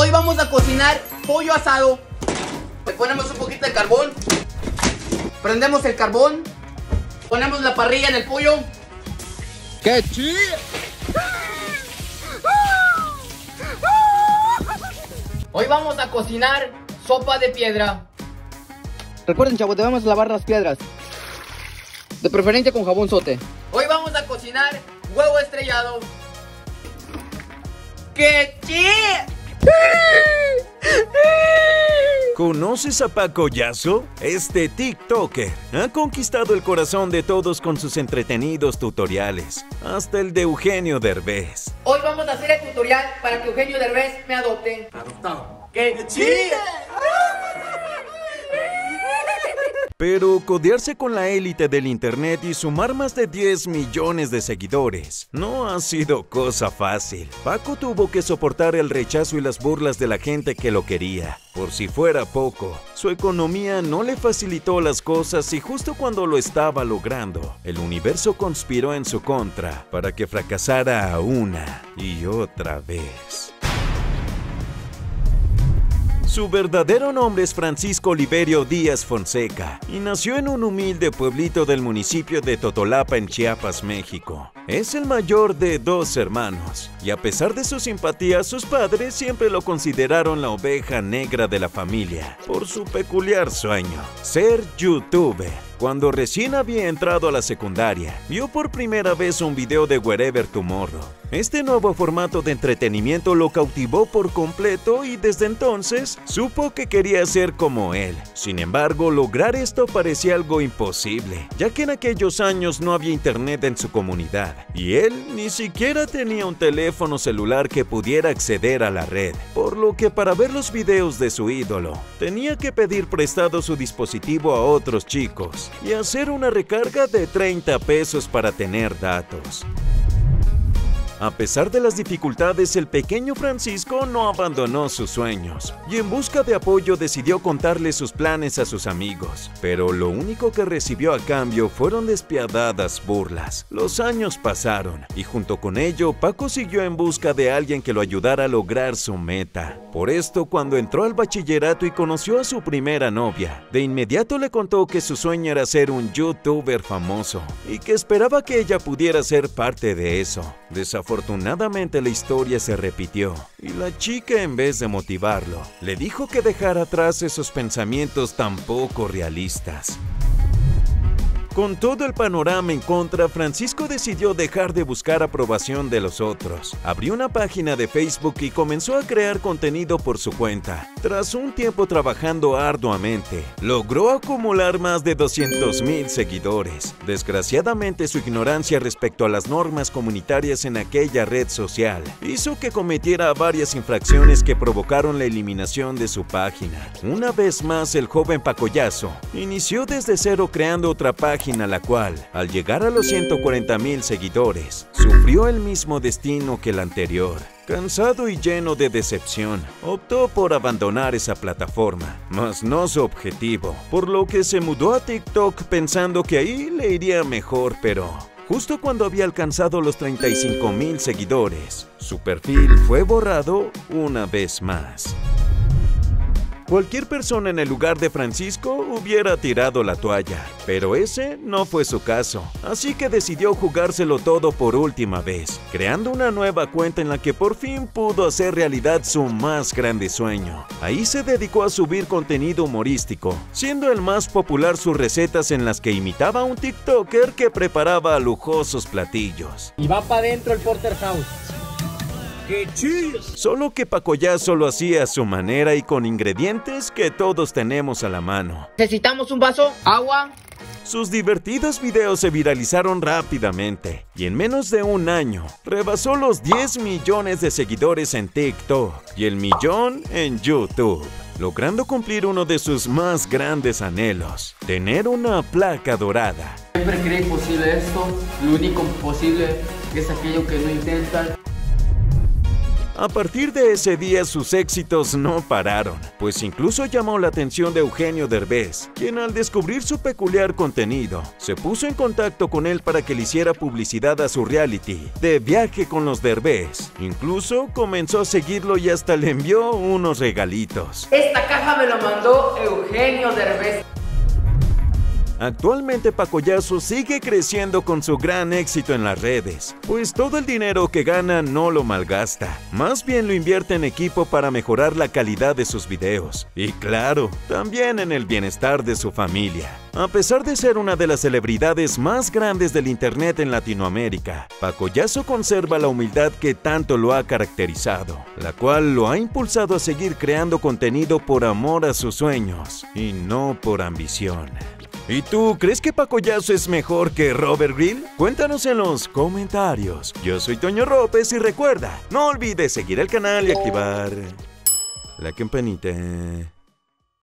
Hoy vamos a cocinar pollo asado. Le ponemos un poquito de carbón. Prendemos el carbón. Ponemos la parrilla en el pollo. ¡Qué chido! Hoy vamos a cocinar sopa de piedra. Recuerden, chavos, debemos lavar las piedras. De preferencia con jabón sote. Hoy vamos a cocinar huevo estrellado. ¡Qué chido! ¿Conoces a Paco Yazo? Este TikToker ha conquistado el corazón de todos con sus entretenidos tutoriales, hasta el de Eugenio Derbez. Hoy vamos a hacer el tutorial para que Eugenio Derbez me adopte. Adoptado. ¡Qué chido! Pero codearse con la élite del internet y sumar más de 10 millones de seguidores no ha sido cosa fácil. Paco tuvo que soportar el rechazo y las burlas de la gente que lo quería. Por si fuera poco, su economía no le facilitó las cosas y justo cuando lo estaba logrando, el universo conspiró en su contra para que fracasara una y otra vez. Su verdadero nombre es Francisco Oliverio Díaz Fonseca y nació en un humilde pueblito del municipio de Totolapa en Chiapas, México. Es el mayor de dos hermanos y a pesar de su simpatía, sus padres siempre lo consideraron la oveja negra de la familia por su peculiar sueño, ser youtuber. Cuando recién había entrado a la secundaria, vio por primera vez un video de Wherever Tomorrow. Este nuevo formato de entretenimiento lo cautivó por completo y desde entonces supo que quería ser como él. Sin embargo, lograr esto parecía algo imposible, ya que en aquellos años no había internet en su comunidad y él ni siquiera tenía un teléfono celular que pudiera acceder a la red, por lo que para ver los videos de su ídolo tenía que pedir prestado su dispositivo a otros chicos y hacer una recarga de 30 pesos para tener datos. A pesar de las dificultades, el pequeño Francisco no abandonó sus sueños y en busca de apoyo decidió contarle sus planes a sus amigos. Pero lo único que recibió a cambio fueron despiadadas burlas. Los años pasaron y junto con ello Paco siguió en busca de alguien que lo ayudara a lograr su meta. Por esto, cuando entró al bachillerato y conoció a su primera novia, de inmediato le contó que su sueño era ser un youtuber famoso y que esperaba que ella pudiera ser parte de eso. Desafortunadamente la historia se repitió y la chica en vez de motivarlo, le dijo que dejara atrás esos pensamientos tan poco realistas. Con todo el panorama en contra, Francisco decidió dejar de buscar aprobación de los otros. Abrió una página de Facebook y comenzó a crear contenido por su cuenta. Tras un tiempo trabajando arduamente, logró acumular más de 200 mil seguidores. Desgraciadamente, su ignorancia respecto a las normas comunitarias en aquella red social hizo que cometiera varias infracciones que provocaron la eliminación de su página. Una vez más, el joven Pacoyazo inició desde cero creando otra página la cual, al llegar a los 140 mil seguidores, sufrió el mismo destino que el anterior. Cansado y lleno de decepción, optó por abandonar esa plataforma, mas no su objetivo, por lo que se mudó a TikTok pensando que ahí le iría mejor, pero justo cuando había alcanzado los 35 mil seguidores, su perfil fue borrado una vez más. Cualquier persona en el lugar de Francisco hubiera tirado la toalla, pero ese no fue su caso, así que decidió jugárselo todo por última vez, creando una nueva cuenta en la que por fin pudo hacer realidad su más grande sueño. Ahí se dedicó a subir contenido humorístico, siendo el más popular sus recetas en las que imitaba a un TikToker que preparaba lujosos platillos. Y va para adentro el Porterhouse. Solo que Pacoyazo lo hacía a su manera y con ingredientes que todos tenemos a la mano. Necesitamos un vaso, agua. Sus divertidos videos se viralizaron rápidamente y en menos de un año rebasó los 10 millones de seguidores en TikTok y el millón en YouTube, logrando cumplir uno de sus más grandes anhelos, tener una placa dorada. Siempre creí posible esto, lo único posible es aquello que no intentan. A partir de ese día sus éxitos no pararon, pues incluso llamó la atención de Eugenio Derbez, quien al descubrir su peculiar contenido, se puso en contacto con él para que le hiciera publicidad a su reality, de viaje con los Derbez. Incluso comenzó a seguirlo y hasta le envió unos regalitos. Esta caja me lo mandó Eugenio Derbez. Actualmente Pacoyazo sigue creciendo con su gran éxito en las redes, pues todo el dinero que gana no lo malgasta, más bien lo invierte en equipo para mejorar la calidad de sus videos y claro, también en el bienestar de su familia. A pesar de ser una de las celebridades más grandes del internet en Latinoamérica, Pacoyazo conserva la humildad que tanto lo ha caracterizado, la cual lo ha impulsado a seguir creando contenido por amor a sus sueños y no por ambición. ¿Y tú crees que Pacoyazo es mejor que Robert Grill? Cuéntanos en los comentarios. Yo soy Toño López y recuerda, no olvides seguir el canal y activar la campanita.